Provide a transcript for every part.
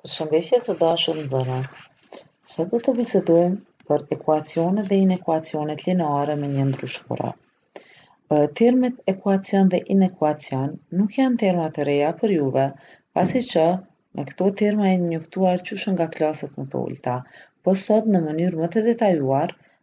Përshëndetje të dashur nxënës. Sot do të bisedojmë për ekuacionet dhe inekuacionet lineare me një ndryshore. Termet ekuacion dhe inekuacion nuk janë terma të reja për juve, pasi që me këto terma jeni njoftuar qysh nga klasat më të ulta, po sot në mënyrë më të detajuar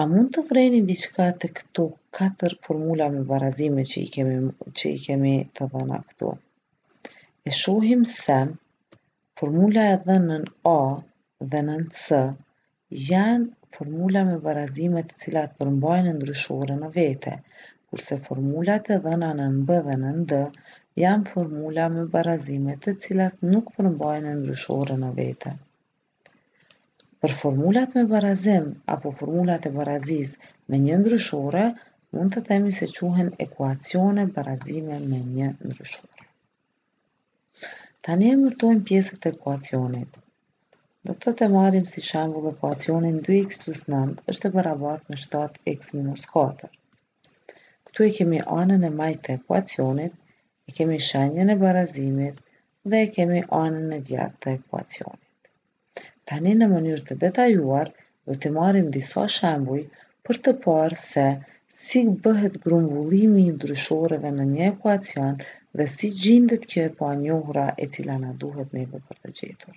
A mund të vëreni diçka te këto katër formula me barazime që i kemi të dhëna këtu? E shohim se formula e dhënë nën A dhe nën C janë formula me barazime të cilat përmbajnë ndryshore në vete, kurse formulat e dhëna nën B dhe nën D janë formula me barazime të cilat nuk përmbajnë ndryshore në vete. Për formulat me barazim apo formulat e barazisë me një ndryshore, mund të themi se quhen ekuacione barazime me një ndryshore. Tani emërtojmë pjesët e ekuacionit. Do ta marrim si shembull ekuacionin 2x plus 9 është e barabartë me 7x minus 4. Këtu e kemi anën e majtë të ekuacionit, e kemi shenjën e barazimit dhe e kemi anën e djathtë të ekuacionit. Tani në mënyrë të detajuar do të marrim disa shembuj për të parë se si bëhet grumbullimi i ndryshoreve në një ekuacion dhe si gjindet kjo e panjohura e cila na duhet neve për të gjetur.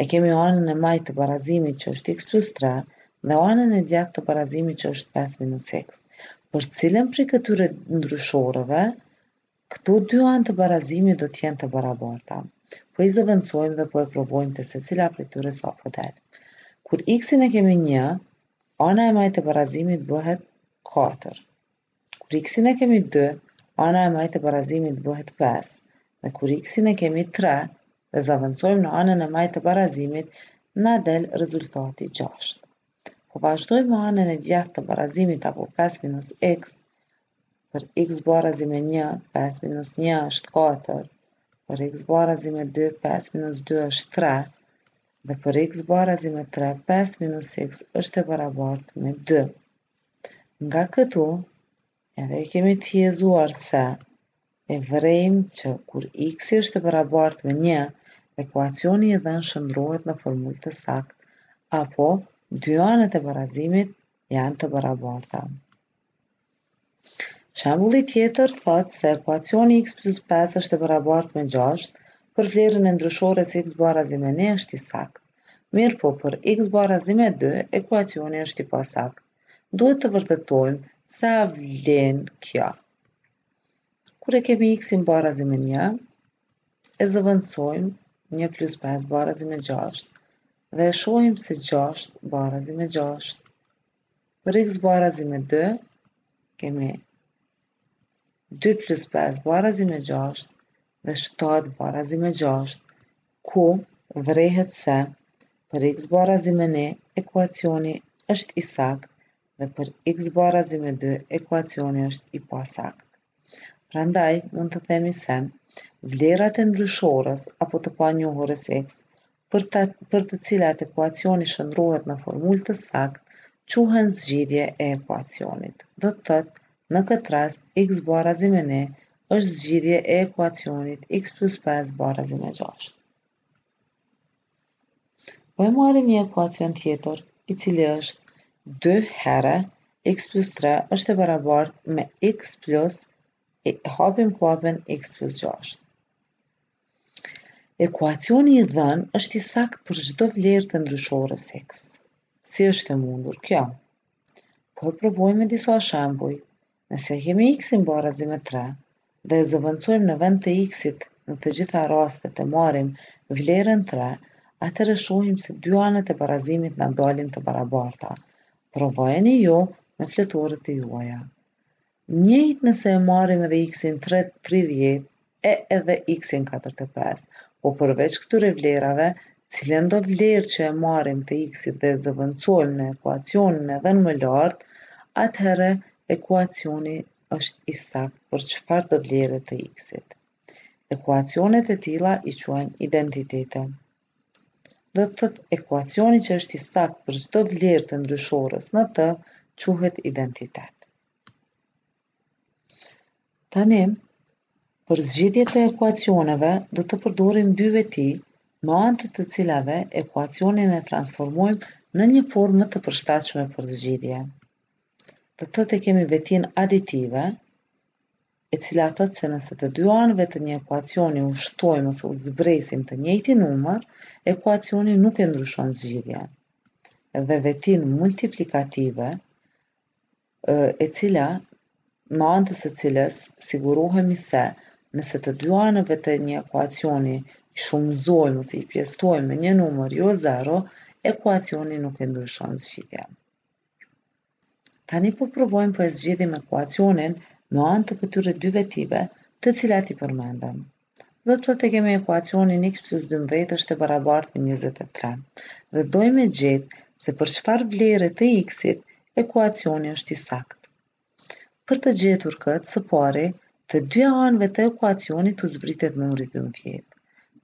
E kemi anën e majtë të barazimit që është x plus 3 dhe anën e djathtë të barazimit që është 5 minus x. Për cilën prej këtyre ndryshoreve, këto dy anë të barazimit do të jenë të barabarta? Po i zëvendësojmë dhe po e provojmë te secila prej tyre sa po del. Kur x-in e kemi 1, ana e majtë e barazimit bëhet 4. Kur x-in e kemi dy, ana e majtë e barazimit bëhet pesë, dhe kur x-in e kemi tre, dhe zëvendësojmë në anën e majtë të barazimit, na del rezultati gjashtë. Po vazhdojmë me anën e djathtë të barazimit apo pesë minus x, për x barazi me një, pesë minus një është katër, për x barazi me dy, pesë minus dy është tre, dhe për x barazi me tre, pesë minus x është e barabartë me dy. Nga këtu edhe e kemi hijezuar se e vërejmë që kur x-i është i barabartë me një, ekuacioni i dhënë shndërrohet në formulë të saktë, apo dy anët e barazimit janë të barabarta. Shembulli tjetër thotë se ekuacioni x plus pesë është e barabartë me gjashtë, për vlerën e ndryshores x barazi me një është i saktë. Mirëpo për x barazim me dy, ekuacioni është i pasaktë. Duhet të vërtetojmë se a vlen kjo. Kur e kemi x-in barazim me një, e zëvendësojmë një plus 5 barazim me 6 dhe e shohim se 6 barazim me 6. Për x barazim me 2, kemi dy plus pesë barazi me gjashtë dhe shtatë barazi me gjashtë ku vërehet se për x barazi me një ekuacioni është i saktë dhe për x barazi me dy ekuacioni është i pasaktë prandaj mund të themi se vlerat e ndryshores apo të panjohurës x për të, për të cilat ekuacioni shndërrohet në formulë të saktë, quhen zgjidhje e ekuacionit. Do të thotë, në këtë rast, x barazi me 1 është zgjidhje e ekuacionit x plus 5 barazi me 6. Po e marrim një ekuacion tjetër, i cili është 2 herë x plus 3 është e barabartë me x plus, hapim kllapën x plus 6. Ekuacioni i dhënë është i saktë për çdo vlerë të ndryshores x. Si është e mundur kjo? Po e provojmë me disa shembuj. Nëse e kemi x-in barazi me 3 dhe e zëvendësojmë në vend të x-it në të gjitha rastet e marrim vlerën 3, atëherë shohim se dy anët e barazimit na dalin të barabarta. Provojeni ju në fletoret e juaja. Njëjtë nëse e marrim edhe iksin tridhjetë e edhe iksin katërdhjetë e pesë. Po përveç këtyre vlerave, cilëndo vlerë që e marrim të iksit dhe e zëvendësojmë në ekuacionin e dhënë më lart, atëherë ekuacioni është i saktë për çfarëdo vlere të iksit. Ekuacionet e tilla i quajmë identitete. do të thotë ekuacioni që është i saktë për çdo vlerë të ndryshores në të quhet identitet. Tani, për zgjidhje të ekuacioneve do të përdorim dy veti, me anë të të cilave ekuacionin e transformojmë në një formë më të përshtatshme për zgjidhje. Do të thotë kemi vetin aditive, e cila thotë se nëse të dy anëve të një ekuacioni u shtojmë ose u zbresim të njëjtin numër, ekuacioni nuk e ndryshon zgjidhjen. Dhe vetin multiplikative, e cila me anë të së cilës sigurohemi se nëse të dy anëve të një ekuacioni i shumëzojmë ose i pjestojmë me një numër jo zero, ekuacioni nuk e ndryshon zgjidhjen. Tani po provojmë po e zgjidhim ekuacionin me anë të këtyre dy vetive, të cilat i përmendëm. Do të thotë kemi ekuacionin x plus 12 është e barabartë me 23 dhe dojmë me gjetë se për çfarë vlere të x-it ekuacioni është i saktë. Për të gjetur këtë, së pari, Të dyja anëve të ekuacionit u zbritet numri dymbëdhjetë.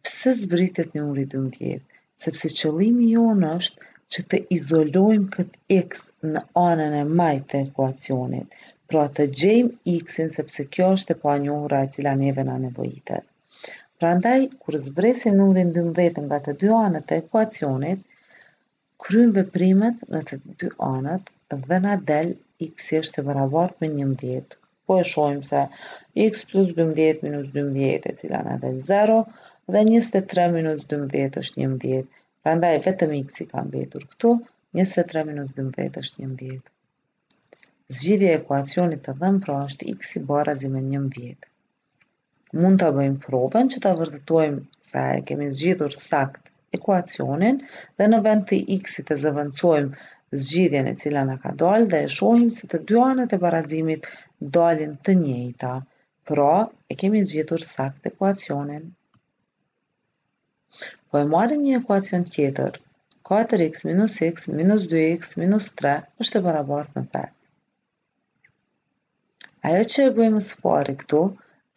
Pse zbritet numri dymbëdhjetë? Sepse qëllimi jonë është që të izolojmë këtë x në anën e majtë të ekuacionit, pra të gjejmë x-in sepse kjo është e panjohura e cila neve na nevojitet. Prandaj, kur zbresim numrin dymbëdhjetë nga të dy anët e ekuacionit, Kryjmë veprimet në të dy anët dhe na del x-i është i barabartë me njëmbëdhjetë. Po e shohim se x plus dymbëdhjetë minus dymbëdhjetë e cila na del zero dhe njëzet e tre minus dymbëdhjetë është njëmbëdhjetë. Prandaj vetëm x-i ka mbetur këtu, njëzet e tre minus dymbëdhjetë është njëmbëdhjetë. Zgjidhja e ekuacionit të dhënë pra është x-i barazi me njëmbëdhjetë. mund ta bëjmë provën që ta vërtetojmë se e kemi zgjidhur sakt ekuacionin dhe në vend të x-it të zëvendësojmë zgjidhjen e cila na ka dalë dhe e shohim se të dy anët e barazimit dalin të njëjta. Pra, e kemi zgjidhur sakt ekuacionin. Po e marrim një ekuacion tjetër. 4x minus x minus 2x minus 3 është e barabartë me 5. Ajo që e bëjmë së pari këtu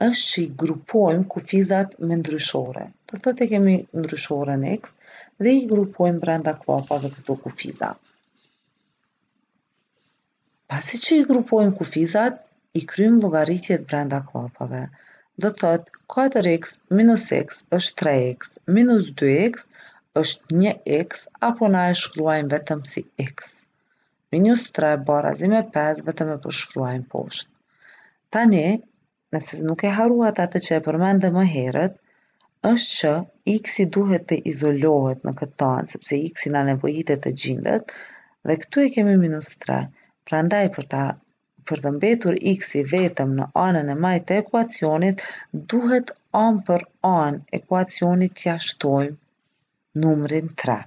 është që i grupojmë kufizat me ndryshore. Do thotë e kemi ndryshoren X dhe i grupojmë brenda kllapave këto kufiza. Pasi që i grupojmë kufizat, i kryjmë llogaritjet brenda kllapave. Do thotë, katër X minus X është tre X, minus dy X është një X apo ne e shkruajmë vetëm si X. Minus tre barazi me pesë vetëm e përshkruajmë poshtë. Tani, nëse nuk e harruat atë që e përmendëm më herët, është që x-i duhet të izolohet në këtë anë, sepse x-i na nevojitet të gjindet, dhe këtu e kemi minus tre. Prandaj, për ta për të mbetur x-i vetëm në anën e majtë të ekuacionit, duhet anë për anë ekuacionit t'ia shtojmë. numrin tre.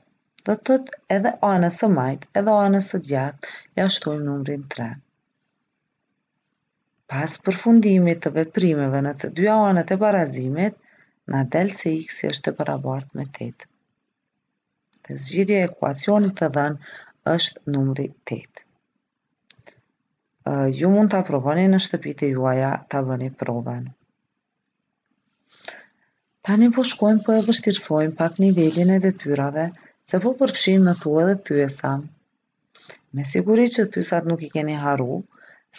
Do të thot edhe anës së majtë, edhe anës së djathtë, ia shtojmë numrin tre. Pas përfundimit të veprimeve në të dyja anët e barazimit, na del se x-i është e barabartë me 8. Dhe zgjidhja e ekuacionit të dhënë është numri 8. Ju mund ta provoni në shtëpitë e juaja ta bëni provën. Tani po shkojmë po e vështirësojmë pak nivelin e detyrave, se po përfshijmë në tu edhe thyesa. Me siguri që thysat nuk i keni harru,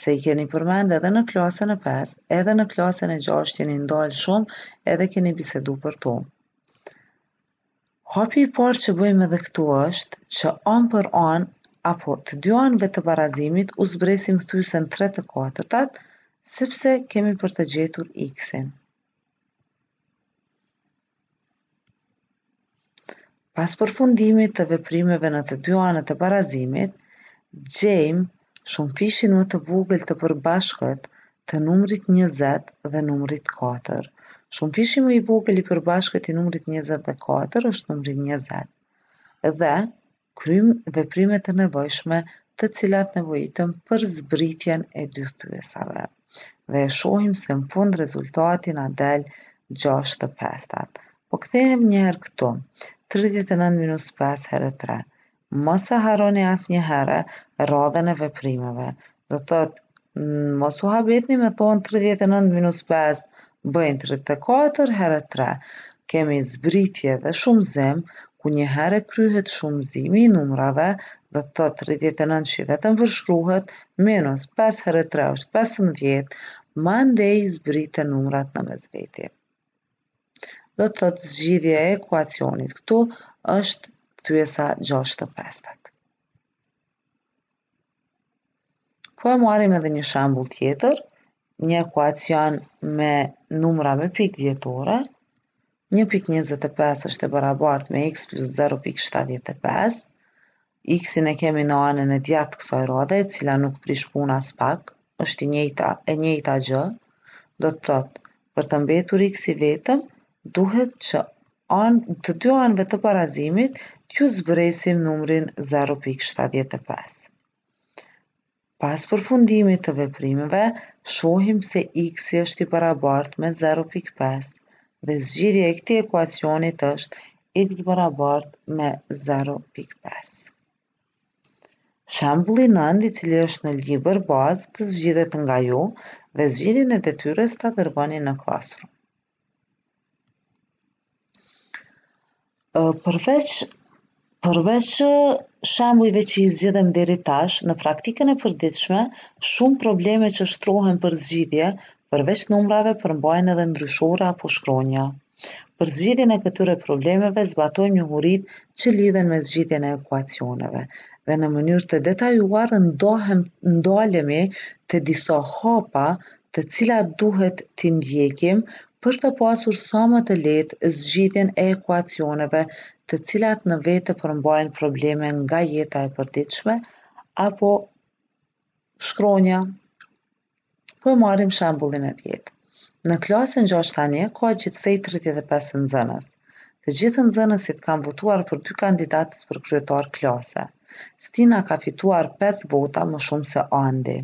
se i keni përmend edhe në klasën e pestë, edhe në klasën e gjashtë jeni ndalë shumë edhe keni bisedu për tu. Hapi i parë që bëjmë edhe këtu është, që anë për anë, apo të dy anëve të barazimit u zbresim thysen tre të katërtat, sepse kemi për të gjetur x-in. Pas përfundimit të veprimeve në të dy anët e barazimit, gjejmë shumëfishin më të vogël të përbashkët të numrit njëzet dhe numrit katër. Shumëfishi më i vogël i përbashkët i numrit njëzet dhe katër është numri njëzet. Dhe kryjm veprimet e nevojshme të cilat nevojiten për zbritjen e dy thyesave. Dhe e shohim se n'fund rezultati na del gjashtë të pestat. Po kthehem një herë këtu, tridhjetë e nëntë minus pesë here tre, Mos e harroni asnjëherë radhën e veprimeve. Do të thotë, mos u habitni me thonë tridhjetë e nëntë minus pesë bëjnë tridhjetë e katër herë tre. Kemi zbritje dhe shumëzim, ku një herë kryhet shumëzimi i numrave, do të thotë tridhjetë e nëntë vetëm përshkruhet, minus pesë herë tre është pesëmbëdhjetë, mandej zbriten numrat në mes veti. do të thotë zgjidhje e ekuacionit. Këtu është thyesa 6 të pestat. Po e marrim edhe një shembull tjetër, një ekuacion me numra me pikë dhjetore, 1.25 është e barabartë me x plus 0.75, X-in e kemi në anën e djathtë kësaj radhe, e cila nuk prish punë aspak, është i njëjta, e njëjta gjë, do të thotë, për të mbetur X i vetëm, duhet që anë, të dy anëve të barazimit, t'ju zbresim numrin 0.75. Pas përfundimit të veprimeve, shohim se x-i është i barabartë me zero pikë pesë dhe zgjidhja e këtij ekuacionit është x barabartë me zero pikë pesë. Shembulli nëntë, i cili është në libër bazë, të zgjidhet nga ju dhe zgjidhjen e detyrës ta dërgoni në Classroom. Përveç përveç shembujve që i zgjidhëm deri tash, në praktikën e përditshme, shumë probleme që shtrohen për zgjidhje, përveç numrave përmbajnë edhe ndryshore apo shkronja. Për zgjidhjen e këtyre problemeve zbatojmë njohuritë që lidhen me zgjidhjen e ekuacioneve dhe në mënyrë të detajuar ndohem- ndalemi te disa hapa të cilat duhet t'i ndjekim për të pasur sa më të lehtë zgjidhjen e ekuacioneve të cilat në vete përmbajnë probleme nga jeta e përditshme apo shkronja. Po e marrim shembullin e dhjetë. Në klasën gjashtë tani ka gjithsej tridhjetë e pesë nxënës. Të gjithë nxënësit kanë votuar për dy kandidatë për kryetar klase. Stina ka fituar pesë vota më shumë se Andi.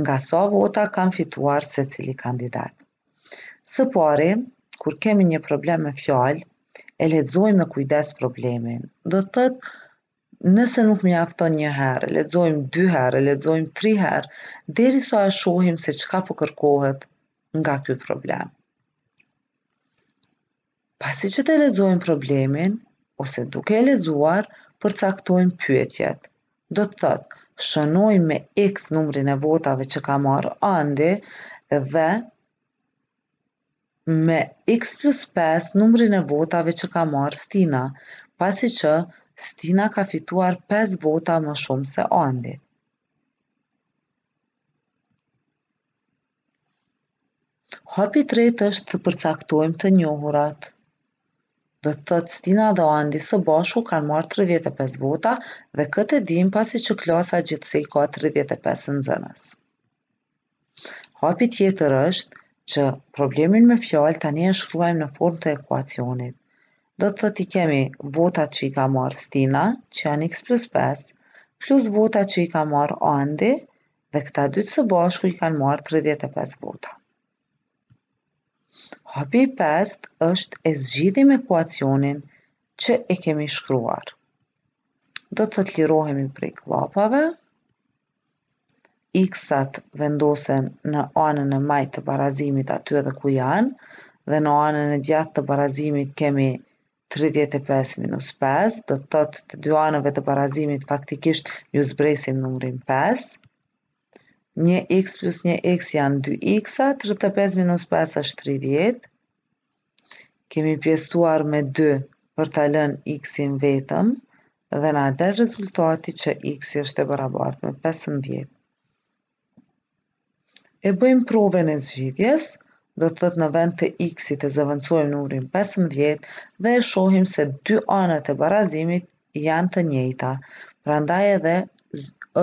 Nga sa vota kanë fituar secili kandidat? Së pari, kur kemi një problem me fjalë, e lexojmë me kujdes problemin. Do të thotë, nëse nuk na mjafton një herë, lexojmë dy herë, lexojmë tri herë, derisa e shohim se çka po kërkohet nga ky problem. Pasi që të lexojmë problemin, ose duke e lexuar, përcaktojmë pyetjet. Do të thotë, shënojmë me X numrin e votave që ka marrë Andi dhe me X plus 5 numrin e votave që ka marrë Stina, pasi që Stina ka fituar 5 vota më shumë se Andi. Hapi i tretë është të përcaktojmë të njohurat. Do të thotë Stina dhe Andi së bashku kanë marrë 35 vota dhe këtë e dimë pasi që klasa gjithsej ka 35 nxënës. Hapi tjetër është që problemin me fjalë tani e shkruajmë në formë të ekuacionit. Do të thotë i kemi votat që i ka marrë Stina, që janë x plus 5, plus votat që i ka marrë Andi, Dhe këta dytë së bashku i kanë marrë 35 vota. Hapi i pestë është e zgjidhim ekuacionin që e kemi shkruar. Do të thotë lirohemi prej kllapave, x-at vendosen në anën e majtë të barazimit aty edhe ku janë, dhe në anën e djathtë të barazimit kemi tridhjetë e pesë minus pesë, do të thotë të dy anëve të barazimit faktikisht u zbresim numrin pesë. Një x plus një x janë dy x, tridhjetë e pesë minus pesë është tridhjetë. Kemi pjesëtuar me dy për ta lënë x-in vetëm dhe na del rezultati që x-i është e barabartë me pesëmbëdhjetë. E bëjmë provën e zgjidhjes, do të thotë në vend të x-it e zëvendësojmë numrin pesëmbëdhjetë dhe e shohim se dy anët e barazimit janë të njëjta, prandaj edhe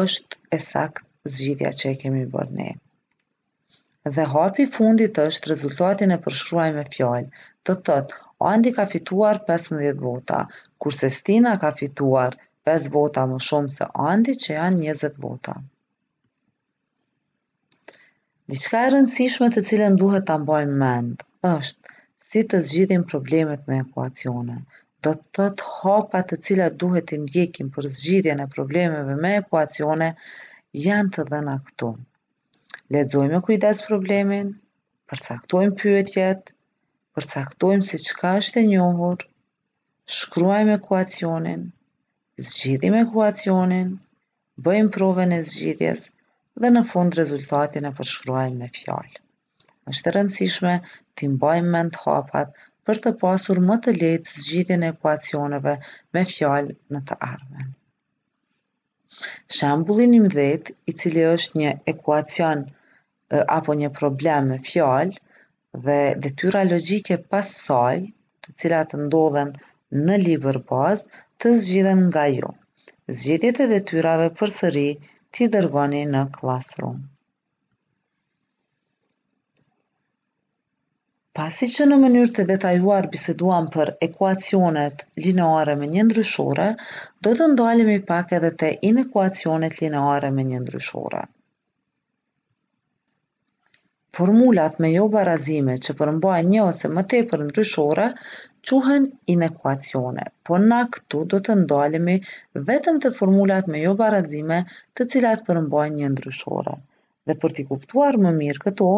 është e saktë zgjidhja që e kemi bërë ne. Dhe hapi i fundit është rezultatin e përshkruajmë me fjalë, do të thotë, Andi ka fituar pesëmbëdhjetë vota, kurse Stina ka fituar pesë vota më shumë se Andi që janë njëzet vota. Diçka e rëndësishme të cilën duhet ta mbajmë mend është si të zgjidhim problemet me ekuacione. Do të thotë hapa të cilat duhet t'i ndjekim për zgjidhjen e problemeve me ekuacione janë të dhëna këtu. Lexojmë me kujdes problemin, përcaktojmë pyetjet, përcaktojmë se çka është e njohur, shkruajmë ekuacionin, zgjidhim ekuacionin bëjmë provën e zgjidhjes dhe në fund rezultatin e përshkruajmë me fjalë. Është e rëndësishme t'i mbajmë mend hapat për të pasur më të lehtë zgjidhjen e ekuacioneve me fjalë në të ardhmen. Shembulli 19, i cili është një ekuacion apo një problem me fjalë, dhe detyra logjike pas saj, të cilat ndodhen në libër bazë, të zgjidhen nga ju. Zgjidhjet e detyrave përsëri t'i dërgoni në Classroom. Pasi që në mënyrë të detajuar biseduam për ekuacionet lineare me një ndryshore, do të ndalemi pak edhe te inekuacionet lineare me një ndryshore. Formulat me jobarazime që përmbajnë një ose më tepër ndryshore quhen inekuacione, po na këtu do të ndalemi vetëm te formulat me jobarazime të cilat përmbajnë një ndryshore. Dhe për t'i kuptuar më mirë këto,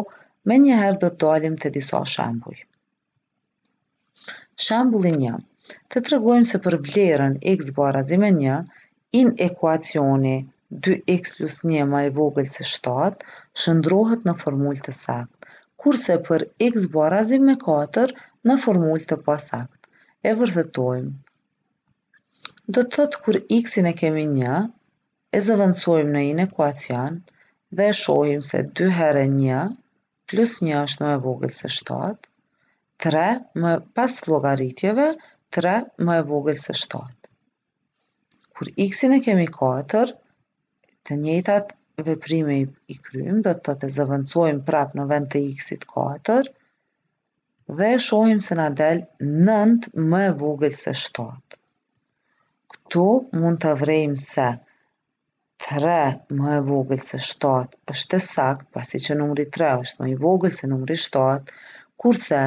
menjëherë do të dalim te disa shembuj. Shembulli një, Të tregojmë se për vlerën x barazi me 1, inekuacioni 2x plus 1 ma i vogël se 7 shndërrohet në formulë të saktë, kurse për x barazi me 4 në formulë të pasaktë. E vërtetojmë. Do të thotë kur x-in e kemi 1, e zëvendësojmë në inekuacion dhe e shohim se 2 herë 1 plus një është më e vogël se shtatë, tre më pas llogaritjeve, tre më e vogël se shtatë. Kur x-in e kemi katër, të njëjtat veprime i, i krymë, do të thotë e zëvendësojmë prapë në vend të x-it katër, dhe e shohim se na del 9 më e vogël se 7. Këtu mund të vërejmë se Tre më e vogël se shtatë është e saktë, pasi që numri tre është më i vogël se numri shtatë, kurse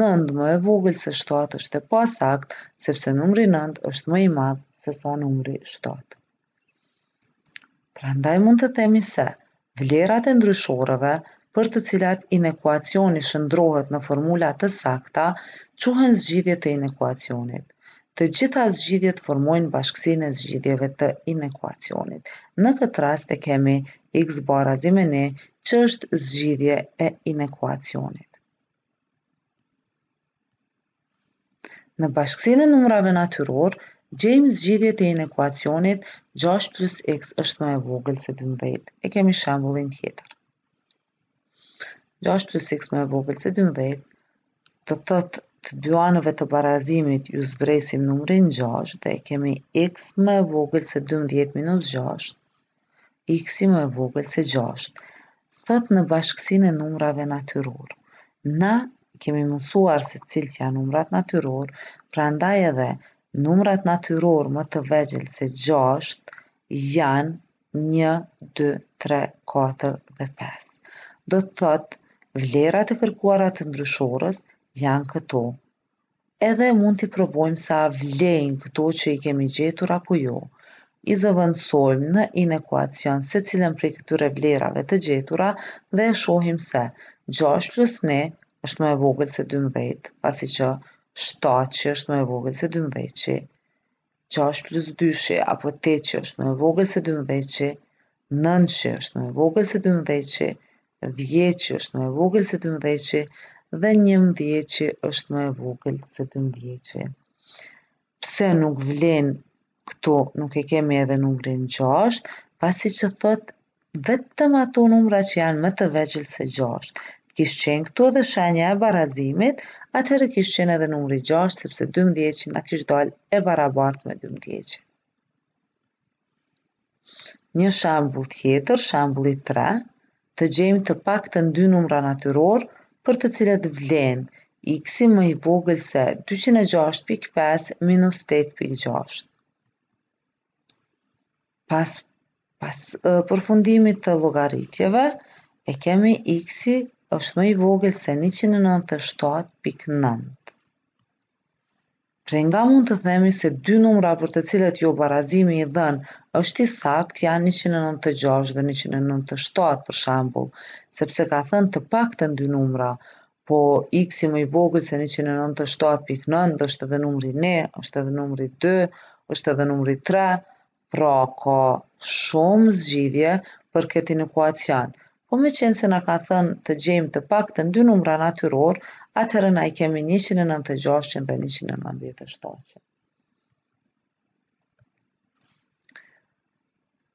nëntë më e vogël se shtatë është e pasaktë, sepse numri nëntë është më i madh sesa numri shtatë. Prandaj mund të themi se Vlerat e ndryshorëve për të cilat inekuacioni shndërrohet në formula të sakta quhen zgjidhje të inekuacionit. Të gjitha zgjidhjet formojnë bashkësinë e zgjidhjeve të inekuacionit. Në këtë rast e kemi x barazi me ni që është zgjidhje e inekuacionit. Në bashkësinë e numrave natyrorë, gjejmë zgjidhjet e inekuacionit gjashtë plus x është më e vogël se dymbëdhjetë. E kemi shembullin tjetër. Gjashtë plus x më e vogël se dymbëdhjetë, do të thotë të dy anëve të barazimit ju zbresim numrin gjashtë dhe e kemi x më e vogël se dymbëdhjetë minus gjashtë. X-i më e vogël se gjashtë, thot në bashkësinë e numrave natyror. Na kemi mësuar se cilët janë numrat natyror, prandaj edhe numrat natyror më të vegjël se gjashtë janë një, dy, tre, katër dhe pesë. Do të thot vlerat e kërkuara të ndryshores janë këto. edhe mund t'i provojmë se a vlejnë këto që i kemi gjetur apo jo. I zëvendësojmë në inekuacion secilën prej këtyre vlerave të gjetura dhe e shohim se 6 plus 1 është më e vogël se 12, pasi që 7-qi është më e vogël se 12-qi. gjashtë plus dyshi apo teçi është më e vogël se dymbëdhjeçi, nënçi është më e vogël se dymbëdhjeçi, dhjeçi është më e vogël se dymbëdhjeçi dhe njëmbëdhjeçi është më e vogël se dymbëdhjeçi. Pse nuk vlen këtu, nuk e kemi edhe numrin gjashtë, pasi që thot Vetëm ato numra që janë më të vegjël se gjashtë. Të kish qenë këtu edhe shenja e barazimit, atëherë kish qenë edhe numri gjashtë, sepse dymbëdhjeçi na kish dalë e barabartë me dymbëdhjeçin. Një shembull tjetër, shembulli tre, të gjejmë të paktën dy numra natyrorë për të cilat vlen x-i më i vogël se dyqind e gjashtë pikë pesë minus tetë pikë gjashtë. Pas pas përfundimit të llogaritjeve, e kemi x-i është më i vogël se njëqind e nëntëdhjetë e shtatë pikë nëntë. Prej nga mund të themi se dy numra për të cilat jobarazimi i dhënë është i saktë janë njëqind e nëntëdhjetë e gjashtë dhe njëqind e nëntëdhjetë e shtatë për shembull, sepse ka thënë të paktën dy numra, Po X-i më i vogël se njëqind e nëntëdhjetë e shtatë pikë nëntë është edhe numri një, është edhe numri dy, është edhe numri tre, pra ka shumë zgjidhje për këtë inekuacion. Po meqenëse na ka thënë të gjejmë të paktën dy numra natyrorë, atëherë na i kemi njëqind e nëntëdhjetë e gjashçin dhe njëqind e nëntëdhjetë e shtaçin.